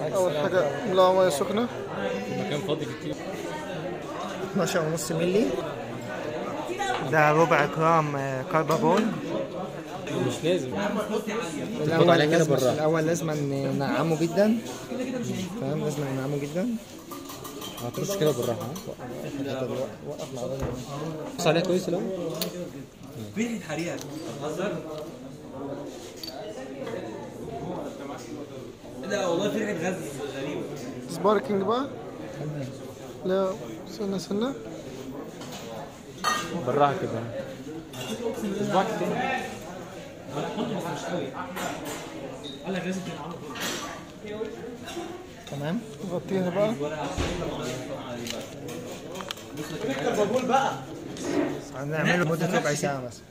أول حاجة نملاها مية سخنة. مكان فاضي كتير. 12 ونص ملي ده ربع جرام آه، كربابون مش لازم. كده لازم. الأول لازم ننعمه جدا. تمام لازم ننعمه جدا. هترش كده بالراحة ها؟ بص عليها كويس الأول. ريحه حريقه بتهزر؟ والله في ريحه غاز غريبة. سباركينج بقى؟ لا سنه سنه بالراحة كده. صباعك تاني قال لك لازم تنعمه تمام. غطيها بقى. هنعمله لمدة ربع ساعة مثلا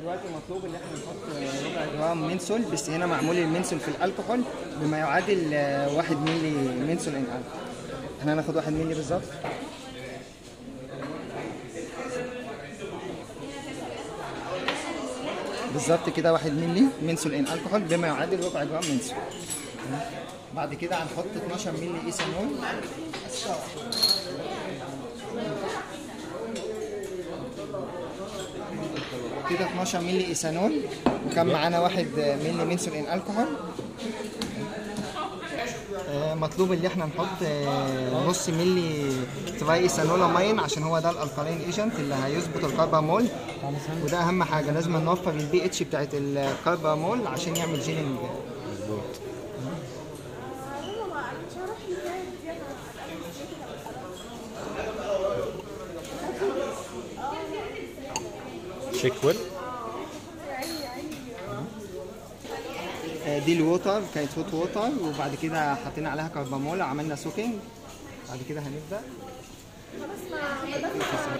دلوقتي مطلوب إن إحنا نحط جرام منسول بس هنا معمول المنسول في الكحول بما يعادل آه، واحد ملي منسول إن الكحول إحنا هناخد واحد ملي بالظبط. بالظبط كده واحد ملي منسول إن ألكحول بما يعادل ربع جرام منسول. بعد كده هنحط 12 ملي إيثانول. كده 12 ملي إيثانول وكان معانا واحد ملي menthol in alcohol مطلوب ان إحنا نحط آه، نص ملي triethanolamine عشان هو ده ال alkaline agent اللي هيظبط ال carbopol. وده أهم حاجة لازم نوفر البي اتش بتاعت ال carbopol عشان يعمل gelling shake well آه، دي ال water كانت hot water وبعد كده حطينا عليها carbopol وعملنا soaking بعد كده هنبدأ.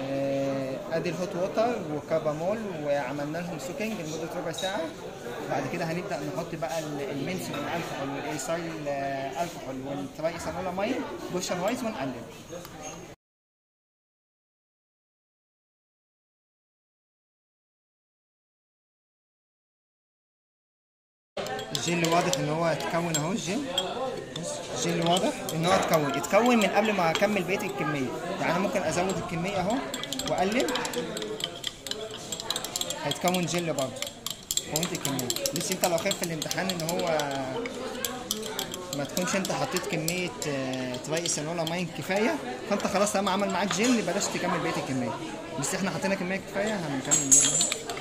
آه، ادي ال hot water و carbopol وعملنا لهم soaking لمدة ربع ساعة. بعد كده هنبدأ نحط بقى ال- ال menthol alcohol وال ethyl آه، alcohol وال triethanolamine portion wise ونقلب. الجل واضح إن هو اتكون أهو الجل بص، الجل واضح إن هو اتكون. اتكون من قبل ما أكمل بقية الكمية. يعني أنا ممكن أزود الكمية أهو واقلب هيتكون جل برضه. كملت الكمية. بس أنت لو خايف في الامتحان إن هو ما تكونش أنت حطيت كمية آه، ايثانول ماين كفاية فأنت خلاص طالما عمل معاك جل بلاش تكمل بقية الكمية. بس إحنا حطينا كمية كفاية هنكمل يعني